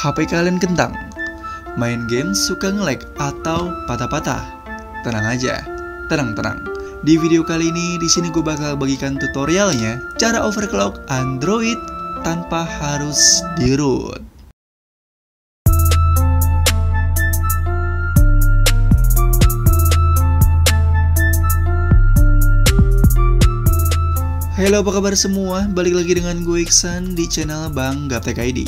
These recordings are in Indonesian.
HP kalian kentang? Main game suka nge-lag atau patah-patah? Tenang aja, tenang-tenang. Di video kali ini, di sini gue bakal bagikan tutorialnya cara overclock Android tanpa harus di root. Halo apa kabar semua, balik lagi dengan gue Iksan di channel Bang Gaptek ID.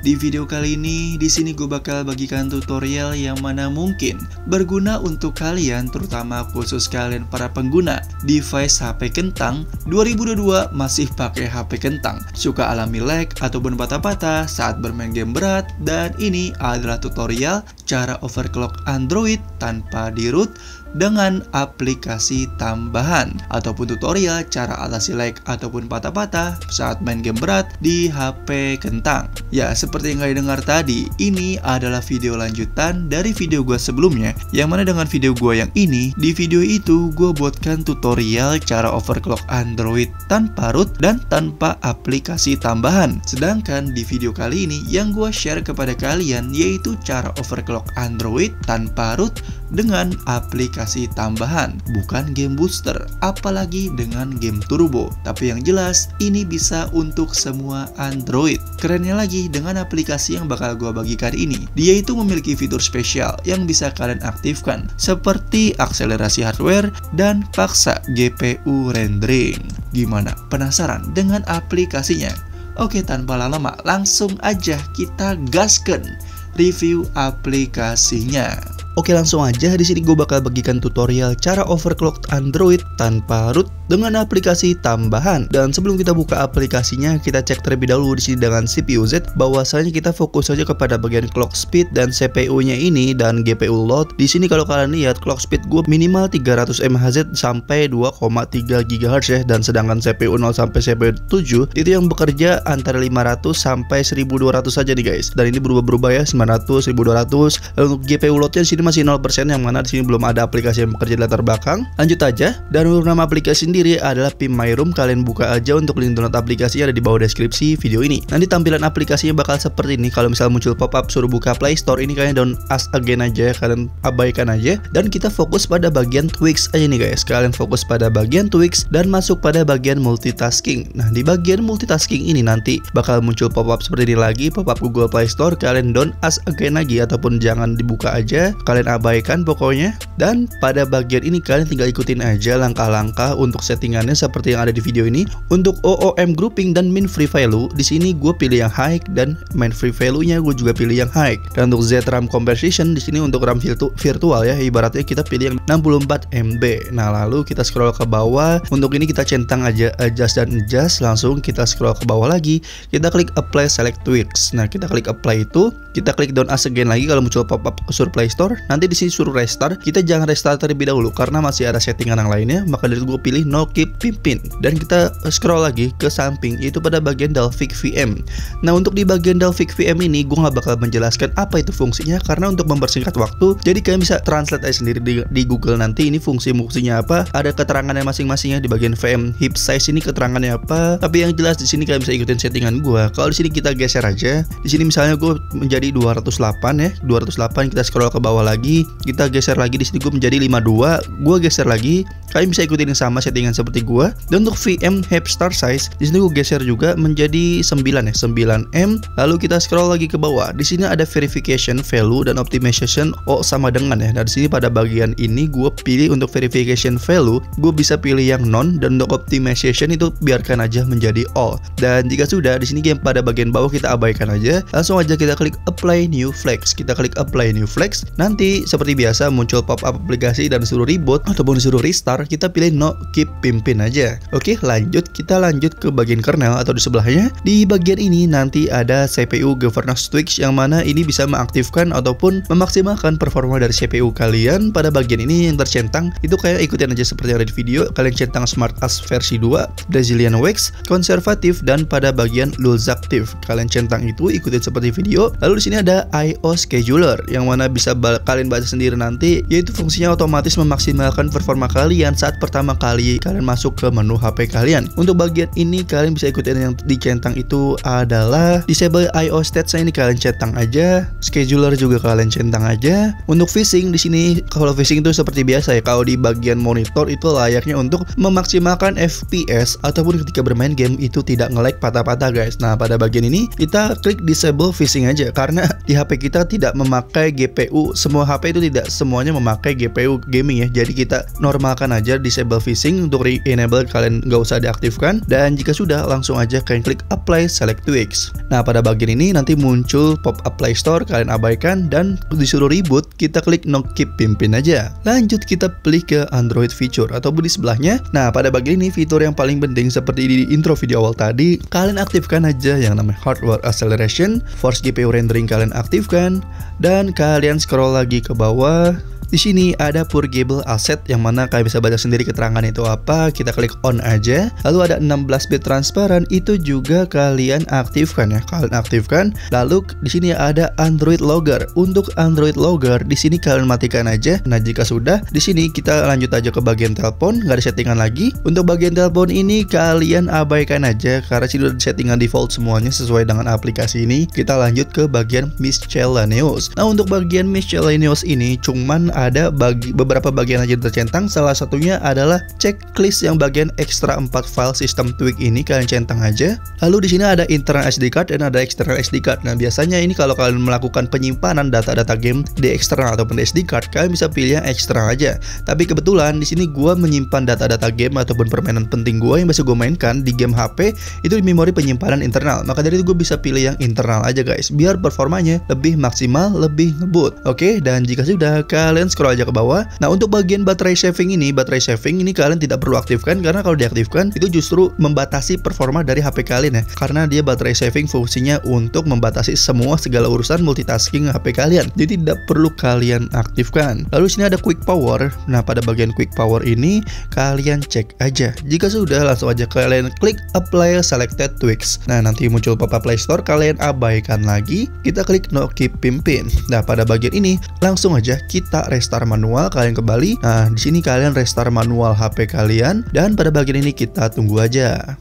Di video kali ini, di sini gue bakal bagikan tutorial yang mana mungkin berguna untuk kalian, terutama khusus kalian para pengguna device HP kentang 2022 masih pakai HP kentang, suka alami lag ataupun patah-patah saat bermain game berat, dan ini adalah tutorial cara overclock Android tanpa di root dengan aplikasi tambahan ataupun tutorial cara atasi lag ataupun patah-patah saat main game berat di HP kentang. Ya, seperti yang kalian dengar tadi, ini adalah video lanjutan dari video gue sebelumnya yang mana dengan video gue yang ini, di video itu gue buatkan tutorial cara overclock Android tanpa root dan tanpa aplikasi tambahan. Sedangkan di video kali ini yang gue share kepada kalian yaitu cara overclock Android tanpa root dengan aplikasi tambahan, bukan game booster, apalagi dengan game turbo. Tapi yang jelas, ini bisa untuk semua Android. Kerennya lagi, dengan aplikasi yang bakal gue bagikan ini, dia itu memiliki fitur spesial yang bisa kalian aktifkan, seperti akselerasi hardware dan paksa GPU rendering. Gimana? Penasaran dengan aplikasinya? Oke, tanpa lama, langsung aja kita gaskan review aplikasinya. Oke langsung aja di sini gue bakal bagikan tutorial cara overclock Android tanpa root dengan aplikasi tambahan. Dan sebelum kita buka aplikasinya, kita cek terlebih dahulu di sini dengan CPU Z bahwasanya kita fokus saja kepada bagian clock speed dan CPU-nya ini dan GPU load. Di sini kalau kalian lihat clock speed gue minimal 300 MHz sampai 2,3 GHz ya dan sedangkan CPU 0 sampai CPU 7 itu yang bekerja antara 500 sampai 1200 saja nih guys. Dan ini berubah-berubah ya 900, 1200. Lalu untuk GPU loadnya di masih 0% yang mana di sini belum ada aplikasi yang bekerja di latar belakang. Lanjut aja. Dan untuk nama aplikasi sendiri adalah PIM My Room. Kalian buka aja untuk link download aplikasi ada di bawah deskripsi video ini. Nanti tampilan aplikasinya bakal seperti ini. Kalau misal muncul pop-up suruh buka Play Store ini kalian down as again aja, kalian abaikan aja. Dan kita fokus pada bagian tweaks aja nih guys. Kalian fokus pada bagian tweaks dan masuk pada bagian multitasking. Nah, di bagian multitasking ini nanti bakal muncul pop-up seperti ini lagi, pop-up Google Play Store. Kalian down as again lagi ataupun jangan dibuka aja kalian abaikan pokoknya. Dan pada bagian ini kalian tinggal ikutin aja langkah-langkah untuk settingannya seperti yang ada di video ini. Untuk OOM grouping dan min free value di sini gue pilih yang high dan main free value nya gue juga pilih yang high. Dan untuk Z RAM conversion di sini untuk RAM virtu virtual ya ibaratnya kita pilih yang 64 MB nah lalu kita scroll ke bawah. Untuk ini kita centang aja adjust dan adjust. Langsung kita scroll ke bawah lagi. Kita klik apply select tweaks. Nah kita klik apply itu. Kita klik down as again lagi kalau muncul pop-up sur Play Store nanti di sini suruh restart. Kita jangan restart terlebih dahulu karena masih ada settingan yang lainnya. Maka dari itu gue pilih no keep pimpin. Dan kita scroll lagi ke samping yaitu pada bagian Dalvik VM nah untuk di bagian Dalvik VM ini gue nggak bakal menjelaskan apa itu fungsinya karena untuk mempersingkat waktu jadi kalian bisa translate aja sendiri di, di Google nanti ini fungsi-fungsinya apa ada keterangannya masing-masingnya di bagian VM hip size ini keterangannya apa tapi yang jelas di sini kalian bisa ikutin settingan gue kalau di sini kita geser aja. Di sini misalnya gue menjadi 208 ya 208 kita scroll ke bawah lagi kita geser lagi di sini gue menjadi 52 gue geser lagi kalian bisa ikutin yang sama settingan seperti gue dan untuk VM Hep Star Size di sini gue geser juga menjadi 9 ya 9M lalu kita scroll lagi ke bawah di sini ada verification value dan optimization oh sama dengan ya. Nah di sini pada bagian ini gue pilih untuk verification value gue bisa pilih yang non dan untuk optimization itu biarkan aja menjadi all. Dan jika sudah di sini game pada bagian bawah kita abaikan aja. Langsung aja kita klik apply new flex. Kita klik apply new flex nanti seperti biasa muncul pop-up aplikasi dan suruh reboot ataupun disuruh restart kita pilih no keep pimpin aja. Oke lanjut kita lanjut ke bagian kernel atau di sebelahnya. Di bagian ini nanti ada CPU governance tweaks yang mana ini bisa mengaktifkan ataupun memaksimalkan performa dari CPU kalian. Pada bagian ini yang tercentang itu kayak ikutin aja seperti yang ada di video kalian centang smart as versi 2 Brazilian wax konservatif dan pada bagian lulz aktif kalian centang itu ikutin seperti video. Lalu di sini ada IO Scheduler yang mana bisa kalian baca sendiri nanti yaitu fungsinya otomatis memaksimalkan performa kalian saat pertama kali kalian masuk ke menu HP kalian. Untuk bagian ini kalian bisa ikutin yang dicentang itu adalah disable IO stats ini kalian centang aja, scheduler juga kalian centang aja. Untuk fishing di sini kalau fishing itu seperti biasa ya kalau di bagian monitor itu layaknya untuk memaksimalkan FPS ataupun ketika bermain game itu tidak nge-lag patah-patah guys. Nah, pada bagian ini kita klik disable fishing aja karena di HP kita tidak memakai GPU. Semua HP itu tidak semuanya memakai GPU gaming ya. Jadi kita normalkan aja disable fishing untuk re-enable kalian nggak usah diaktifkan dan jika sudah langsung aja kalian klik apply select tweaks. Nah, pada bagian ini nanti muncul pop-up Play Store kalian abaikan dan disuruh reboot kita klik no keep pimpin aja. Lanjut kita pilih ke Android feature ataupun di sebelahnya. Nah, pada bagian ini fitur yang paling penting seperti di intro video awal tadi, kalian aktifkan aja yang namanya hardware acceleration, force GPU rendering kalian aktifkan, dan kalian scroll lagi ke bawah di sini ada purgable asset yang mana kalian bisa baca sendiri keterangan itu apa. Kita klik on aja. Lalu ada 16 bit transparan itu juga kalian aktifkan ya. Kalian aktifkan. Lalu di sini ada Android Logger. Untuk Android Logger di sini kalian matikan aja. Nah, jika sudah di sini kita lanjut aja ke bagian telepon, nggak ada settingan lagi. Untuk bagian telepon ini kalian abaikan aja karena sini udah settingan default semuanya sesuai dengan aplikasi ini. Kita lanjut ke bagian miscellaneous. Nah, untuk bagian miscellaneous ini cuman ada bagi beberapa bagian aja tercentang. Salah satunya adalah checklist yang bagian ekstra 4 file sistem tweak ini kalian centang aja. Lalu di sini ada internal SD card dan ada external SD card. Nah, biasanya ini kalau kalian melakukan penyimpanan data-data game di eksternal ataupun di SD card, kalian bisa pilih yang eksternal aja. Tapi kebetulan di sini gua menyimpan data-data game ataupun permainan penting gua yang bisa gue mainkan di game HP itu di memori penyimpanan internal. Maka dari itu gue bisa pilih yang internal aja guys, biar performanya lebih maksimal, lebih ngebut. Oke, dan jika sudah kalian scroll aja ke bawah. Nah, untuk bagian baterai saving ini, baterai saving ini kalian tidak perlu aktifkan karena kalau diaktifkan itu justru membatasi performa dari HP kalian ya. Karena dia baterai saving fungsinya untuk membatasi semua segala urusan multitasking HP kalian. Jadi tidak perlu kalian aktifkan. Lalu sini ada quick power. Nah, pada bagian quick power ini kalian cek aja. Jika sudah langsung aja kalian klik apply selected tweaks. Nah, nanti muncul pop-up Play Store kalian abaikan lagi. Kita klik no keep pimpin. Nah, pada bagian ini langsung aja kita restart manual kalian kembali. Nah, di sini kalian restart manual HP kalian dan pada bagian ini kita tunggu aja.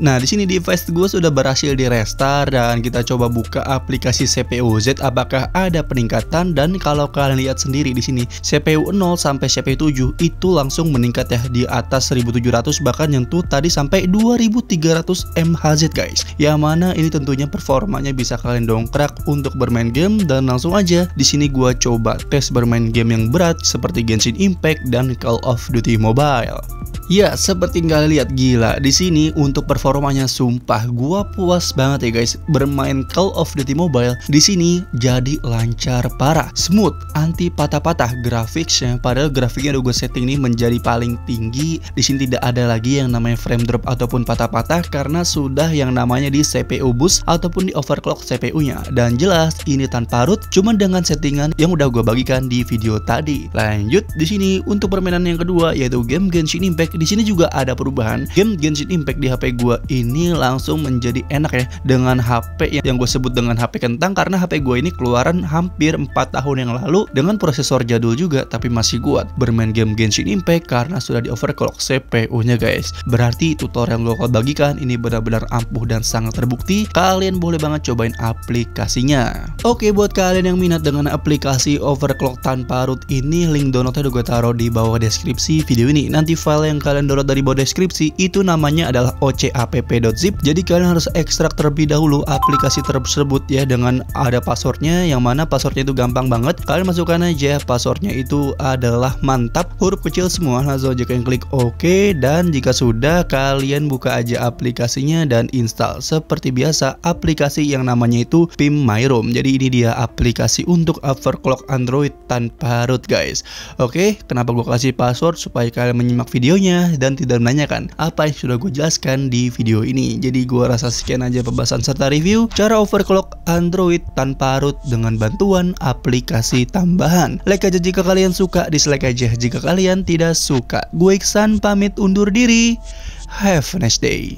Nah, di sini device gue sudah berhasil di restart dan kita coba buka aplikasi CPU Z apakah ada peningkatan dan kalau kalian lihat sendiri di sini CPU 0 sampai CPU 7 itu langsung meningkat ya di atas 1700 bahkan yang tuh tadi sampai 2300 MHz guys. Yang mana ini tentunya performanya bisa kalian dongkrak untuk bermain game dan langsung aja di sini gue coba tes bermain game yang berat seperti Genshin Impact dan Call of Duty Mobile. Ya, seperti kalian lihat gila di sini untuk performanya sumpah gua puas banget ya guys bermain Call of Duty Mobile. Di sini jadi lancar parah, smooth, anti patah-patah grafiknya. Padahal grafiknya udah gue setting nih menjadi paling tinggi. Di sini tidak ada lagi yang namanya frame drop ataupun patah-patah karena sudah yang namanya di CPU boost ataupun di overclock CPU-nya. Dan jelas ini tanpa root cuma dengan settingan yang udah gue bagikan di video tadi. Lanjut di sini untuk permainan yang kedua yaitu game Genshin Impact di sini juga ada perubahan. Game Genshin Impact di HP gue ini langsung menjadi enak ya dengan HP yang gue sebut dengan HP kentang karena HP gue ini keluaran hampir 4 tahun yang lalu dengan prosesor jadul juga tapi masih kuat bermain game Genshin Impact karena sudah di overclock CPU-nya guys. Berarti tutorial yang gue bagikan ini benar-benar ampuh dan sangat terbukti. Kalian boleh banget cobain aplikasinya. Oke buat kalian yang minat dengan aplikasi overclock tanpa root ini link downloadnya udah gue taruh di bawah deskripsi video ini. Nanti file yang kalian download dari bawah deskripsi itu namanya adalah ocapp.zip jadi kalian harus ekstrak terlebih dahulu aplikasi tersebut ya dengan ada passwordnya yang mana passwordnya itu gampang banget. Kalian masukkan aja passwordnya itu adalah mantap huruf kecil semua. Langsung aja kalian klik OK dan jika sudah kalian buka aja aplikasinya dan install. Seperti biasa aplikasi yang namanya itu PIM My Room. Jadi ini dia aplikasi untuk overclock Android tanpa root guys. Oke kenapa gue kasih password supaya kalian menyimak videonya dan tidak menanyakan apa yang sudah gue jelaskan di video ini. Jadi gue rasa sekian aja pembahasan serta review cara overclock Android tanpa root dengan bantuan aplikasi tambahan. Like aja jika kalian suka, dislike aja jika kalian tidak suka. Gue Iksan pamit undur diri. Have a nice day.